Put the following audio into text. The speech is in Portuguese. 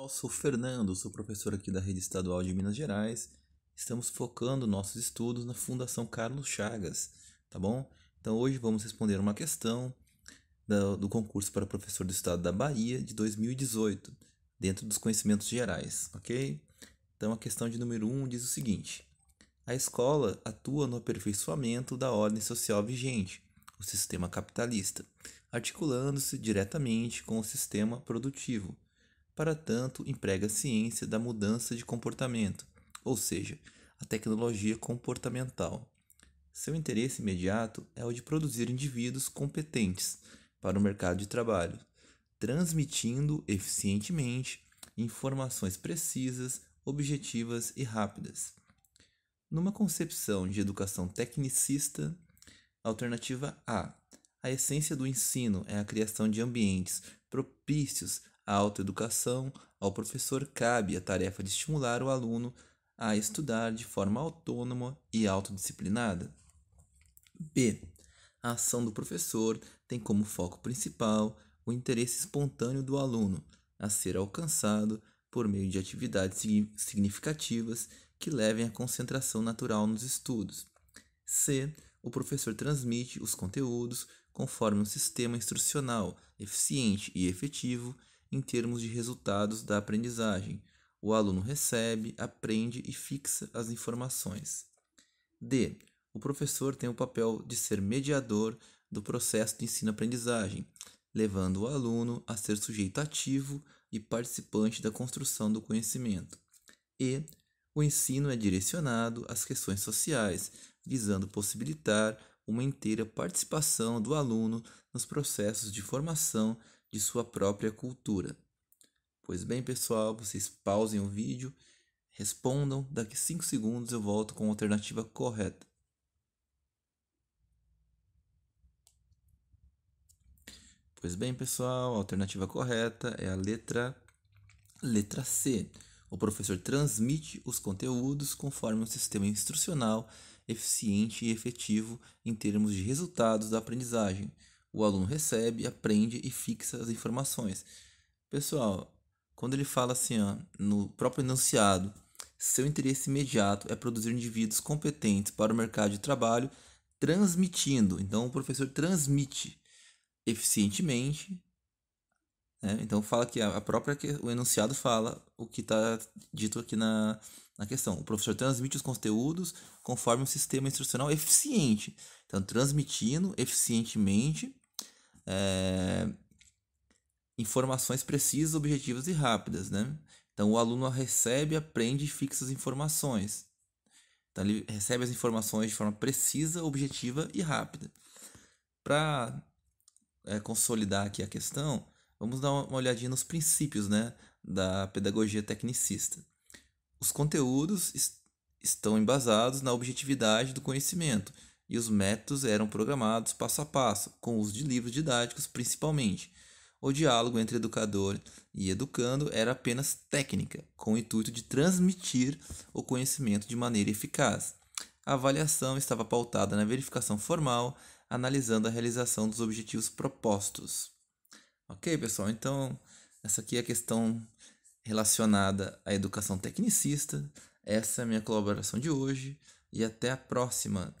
Eu sou Fernando, sou professor aqui da Rede Estadual de Minas Gerais. Estamos focando nossos estudos na Fundação Carlos Chagas, tá bom? Então hoje vamos responder uma questão do, concurso para professor do Estado da Bahia de 2018, dentro dos conhecimentos gerais, ok? Então a questão de número 1 um diz o seguinte: A escola atua no aperfeiçoamento da ordem social vigente, o sistema capitalista, articulando-se diretamente com o sistema produtivo para tanto, emprega a ciência da mudança de comportamento, ou seja, a tecnologia comportamental. Seu interesse imediato é o de produzir indivíduos competentes para o mercado de trabalho, transmitindo eficientemente informações precisas, objetivas e rápidas. Numa concepção de educação tecnicista, alternativa A. A essência do ensino é a criação de ambientes propícios a autoeducação, ao professor cabe a tarefa de estimular o aluno a estudar de forma autônoma e autodisciplinada. B. A ação do professor tem como foco principal o interesse espontâneo do aluno a ser alcançado por meio de atividades significativas que levem à concentração natural nos estudos. C. O professor transmite os conteúdos conforme um sistema instrucional eficiente e efetivo em termos de resultados da aprendizagem. O aluno recebe, aprende e fixa as informações. D. O professor tem o papel de ser mediador do processo de ensino-aprendizagem, levando o aluno a ser sujeito ativo e participante da construção do conhecimento. E. O ensino é direcionado às questões sociais, visando possibilitar uma inteira participação do aluno nos processos de formação de sua própria cultura. Pois bem, pessoal, vocês pausem o vídeo, respondam, daqui 5 segundos eu volto com a alternativa correta. Pois bem, pessoal, a alternativa correta é a letra letra C. O professor transmite os conteúdos conforme um sistema instrucional eficiente e efetivo em termos de resultados da aprendizagem, o aluno recebe, aprende e fixa as informações. Pessoal, quando ele fala assim, ó, no próprio enunciado, seu interesse imediato é produzir indivíduos competentes para o mercado de trabalho, transmitindo. Então, o professor transmite eficientemente. Né? Então, fala que a própria o enunciado fala o que está dito aqui na, na questão. O professor transmite os conteúdos conforme um sistema instrucional eficiente. Então, transmitindo eficientemente é, informações precisas, objetivas e rápidas, né? Então o aluno recebe, aprende e fixa as informações. Então ele recebe as informações de forma precisa, objetiva e rápida. Para é, consolidar aqui a questão, vamos dar uma olhadinha nos princípios né, da pedagogia tecnicista. Os conteúdos est estão embasados na objetividade do conhecimento e os métodos eram programados passo a passo, com uso de livros didáticos principalmente. O diálogo entre educador e educando era apenas técnica, com o intuito de transmitir o conhecimento de maneira eficaz. A avaliação estava pautada na verificação formal, analisando a realização dos objetivos propostos. Ok, pessoal? Então, essa aqui é a questão relacionada à educação tecnicista. Essa é a minha colaboração de hoje e até a próxima.